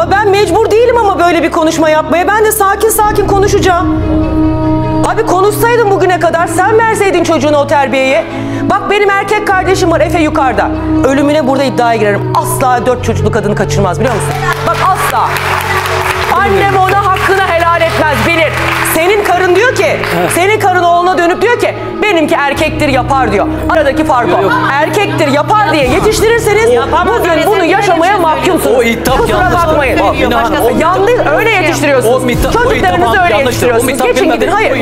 Ama ben mecbur değilim ama böyle bir konuşma yapmaya. Ben de sakin sakin konuşacağım. Abi konuşsaydın bugüne kadar sen verseydin çocuğuna o terbiyeyi. Bak benim erkek kardeşim var Efe yukarıda. Ölümüne burada iddiaya girerim. Asla dört çocuklu kadını kaçırmaz biliyor musun? Bak asla. Diyor ki, senin karın oğluna dönüp diyor ki benimki erkektir yapar diyor. Aradaki fark o. Erkektir yapar diye yetiştirirseniz bugün bunu yaşamaya mahkumsunuz. O iddia Kusura yanlış. bakmayın. Bak, o- Yanlış öyle yetiştiriyorsunuz. O o Çocuklarınızı öyle yanlıştır. O yetiştiriyorsunuz. iddia Geçin bilmedi. gidin. Hayır. O